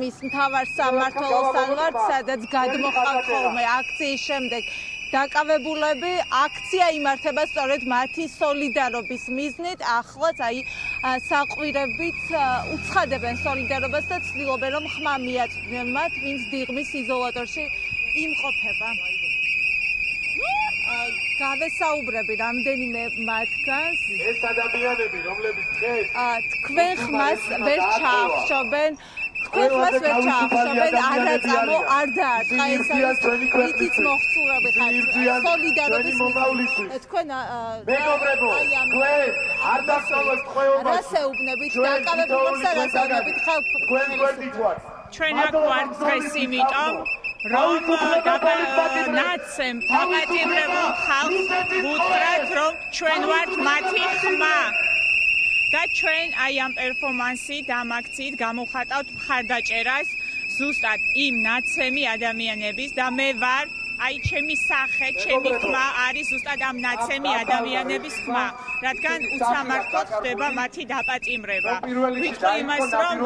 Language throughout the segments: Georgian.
მის მთავარ სამართლოსთან ვართ, სადაც გადმოხარ ხოლმე აქციის შემდეგ დაკავებულები აქცია იმართება სწორედ მათი სოლიდარობის მიზნით. ახლაც აი საყვირებით უცხადებენ სოლიდარობას და ცდილობენ რომ ხმა მიაწვდნენ მათ, ვინც დიღმის იზოლატორში იმყოფება. გავესაუბრები რამდენიმე მათგანს. ეს ადამიანები, რომლებიც დღეს თქვენ ხმას ვერ ჩაახშობენ მას ვერ ჩაახშობენ არაწამო არ დაარტყა ეს არის იცით მოხსურები ხართ სოლიდარობის თქვენ მეგობრებო თქვენ არ დასწავლეთ ხვეობას რასეუბნებით დაკავებულებს და რასეუბნებით ხალხ თქვენ გვერდით ვართ. ჩვენ აქ ვართ დღეს იმიტომ რომ ნაცემ პატიმრებულ ხალხს ვუთხრათ რომ ჩვენ ვართ მათი ხმა და ჩვენ აი ამ პერფორმანსი დამაქცით გამოვხატავთ მხარდაჭერას ზუსტად იმ ნაცემი ადამიანების და მე ვარ აი ჩემი სახე, ჩემი ხმა არის ზუსტად ამ ნაცემი ადამიანების ხმა, რადგან უსამართლოდ ხდება მათი დაპატიმრება. ვიტყვი იმას, რომ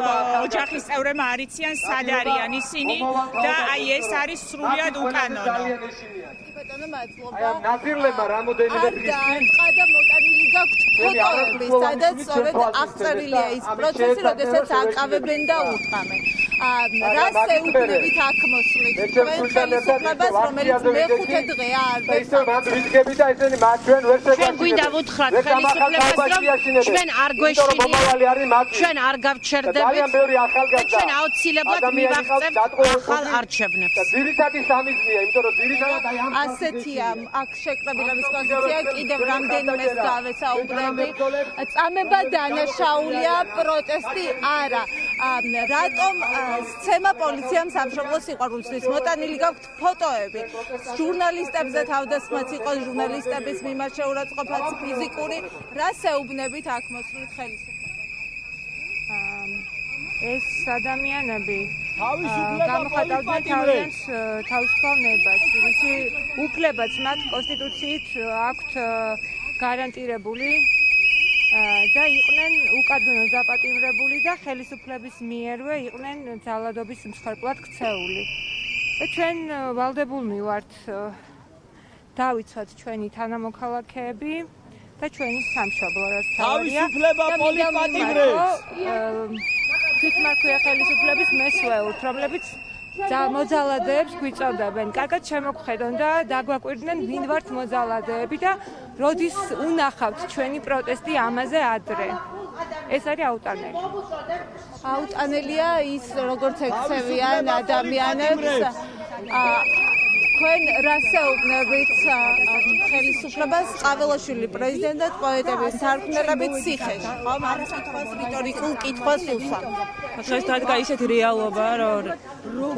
ოჯახის წევრებმა არიციან სად არიან ისინი და აი ეს არის სრულიად უკანონო. ბატონო მადლობა. აი ამ ნაზირლებმა რამოდენიმე დღის წინ და მოტანილი გაქვთ ფოტოები, სადაც სწორედ აღწერილია ის პროცესი, როდესაც აკავებენ და უთამენ. რას ეუბნებით აქ მოსვლით? თქვენ ხელისუფლებას რომელიც მეხუთე დღეა არ ისე მათ ვიდგები და ესენი მათ ჩვენ ვერ შეგვაჩინებთ ჩვენ გვინდა ვუთხრათ ხელისუფლებას რომ ჩვენ არ გვეშინია ჩვენ არ გავჩერდებით ჩვენ აუცილებლად მივახცევთ ახალ არჩევნებს. ძირითადი სამიზნეა იმიტომ რომ ძირითადად აი ამ ასეთია აქ შეკრებილების პოზიცია კიდევ რამდენიმე გავესაუბრები წამება დანაშაულია პროტესტი არა რატომ სცემა პოლიციამ სამშობლოს სიყვარულისთვის მოტანილი გაქვთ ფოტოები. ჟურნალისტებზე თავდასხმაც იყო ჟურნალისტების მიმართ შეურაცხყოფაც ფიზიკური რა შეუბნებით აქ მოსვლით ხელისუფლებას ეს ადამიანები გამოხატავდნენ თავიანთ თავისუფალ ნებას ისი უფლებაც მათ კონსტიტუციით აქვთ გარანტირებული და იყვნენ უკადუნო დაპატიმრებული და ხელისუფლების მიერვე იყვნენ ძალადობის მსხვერპლად ქცეული. და ჩვენ ვალდებულნი ვართ დავიცვათ ჩვენი თანამოქალაქეები და ჩვენი სამშობლო რაც თავია. თავისუფლება პოლიტიკურებს. თითქმის ხელისუფლების მესვეულთ, რომლებიც მოძალადეებს გვიწოდებენ. კარგად შემოგხედონ და დაგვაკვირდნენ ვინ ვართ მოძალადეები და როდის უნახავთ ჩვენი პროტესტი ამაზე ადრე. ეს არის აუტანელი. აუტანელია ის როგორც ექცევიან ადამიანებს. აა თქვენ რასეუბნებით ხელისუფლებას ყაველაშვილი პრეზიდენტად პოეტების სარქმელებით ციხეში ხო მარას კითხვას რიტორიკულ კითხვას უსვა დღეს დადგა ისეთი რეალობა რომ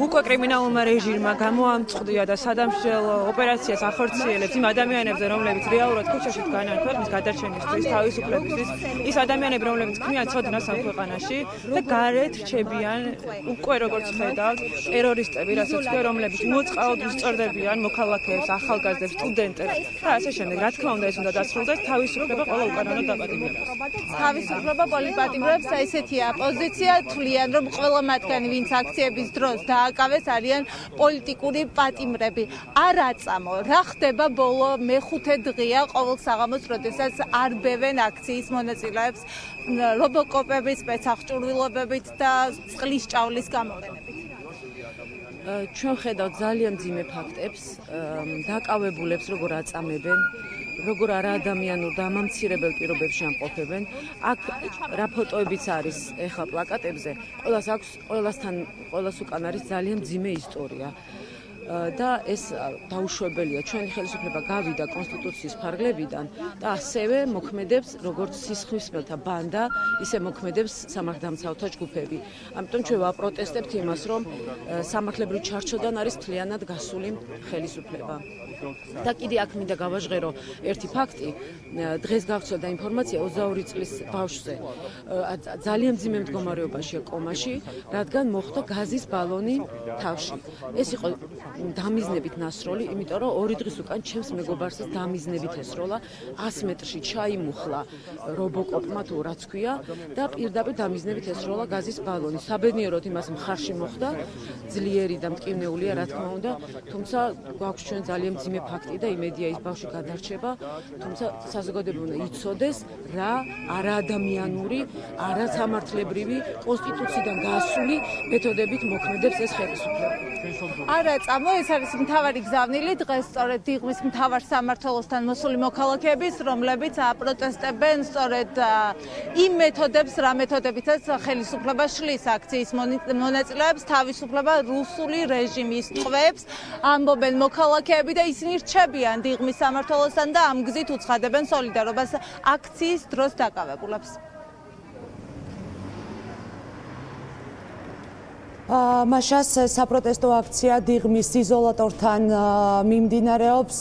უკვე კრიმინალურმა რეჟიმმა გამოამწყვდია და სადამსჯელო ოპერაციას ახორციელებს იმ ადამიანებზე რომლებიც რეალურად ქუჩაში დგანან ქვეყნის გადარჩენისთვის თავისუფლებისთვის ის ადამიანები რომლებიც ქმნიან ცოდნას ამ ქვეყანაში და გარეთ რჩებიან უკვე როგორც ხედავთ ტერორისტები რასაც ქვია რომლებიც მოწყალოდ უსწორდებიან ეხმარებიან მოქალაქეებს, ახალგაზრდებს, სტუდენტებს. და ასე შემდეგ. რა თქმა უნდა, ეს უნდა დასრულდეს თავისუფლება ყველა უკანონო დაპატიმრებას. თავისუფლება პოლიპატიმრებს ესეთია პოზიცია თვლიან, რომ ყველა მათგანი, ვინც აქციების დროს დააკავეს, არიან პოლიტიკური პატიმრები. არაწამო, რა ხდება ბოლო მეხუთე დღეა ყოველ საღამოს, როდესაც არბევენ აქციის მონაწილეებს რობოკოპების, სპეცაღჭურვილობებით და წყლის ჭავლის გამოყენებით. ჩვენ ხედავთ ძალიან ძიმე ფაქტებს, დაკავებულებს როგორ აწამებენ, როგორ არა ადამიანურ და ამამცირებელ პირობებში ამყოფებენ. აქ რა ფოტოებიც არის ეხლა პლაკატებზე, ყოველას აქვს, ყოველასთან, ყოველას უკან არის ძალიან ძიმე ისტორია. და ეს დაუშვებელია. ჩვენი ხელისუფლება გავიდა კონსტიტუციის ფარგლებიდან და ასევე მოქმედებს როგორც სისხლისმელთა ბანდა ისე მოქმედებს სამართლდამცავთა ჯგუფები. ამიტომ ჩვენ ვაპროტესტებთ იმას რომ სამართლებრივ ჩარჩოდან არის თლიანად გასული ხელისუფლება. და კიდე აქ მინდა გავაჟღერო ერთი ფაქტი დღეს გავწოდა ინფორმაცია 22 წლის ბავშვზე. ძალიან ძიმე მდგომარეობაშია კომაში რადგან მოხდა გაზის ბალონი თავში. ეს იყო დამიზნებით ნასროლი, იმიტომ რომ ორი დღის უკან ჩემს მეგობარსაც დამიზნებით ესროლა 100 მეტრში ჩაიმუხლა რობოკოპმა თუ რაც ქვია და პირდაპირ დამიზნებით ესროლა გაზის ბალონი. საბედნიეროდ იმას მხარში მოხდა ძლიერი და მტკივნეულია რა თქმა უნდა, თუმცა გვაქვს ჩვენ ძალიან მძიმე ფაქტი და იმედია ის ბავშვი გადარჩება, თუმცა საზოგადოება უნდა იცოდეს რა არაადამიანური, არასამართლებრივი კონსტიტუციიდან გასული მეთოდებით მოქმედებს ეს ხელისუფლება. არა, წამო ეს არის მთავარი გზავნილი დღეს სწორედ დიღმის მთავარ სამართლოსთან მოსული მოქალაქეების, რომლებიც აპროტესტებენ სწორედ იმ მეთოდებს, რა მეთოდებითაც ხელისუფლება შლის აქციის მონაწილეებს, თავისუფლება რუსული რეჟიმის წვებს, ამბობენ მოქალაქეები და ისინი რჩებიან დიღმის სამართლოსთან და ამ გზით უცხადებენ სოლიდარობას აქციის დროს დაკავებულებს. მაშას საპროტესტო აქცია დიღმის იზოლატორთან მიმდინარეობს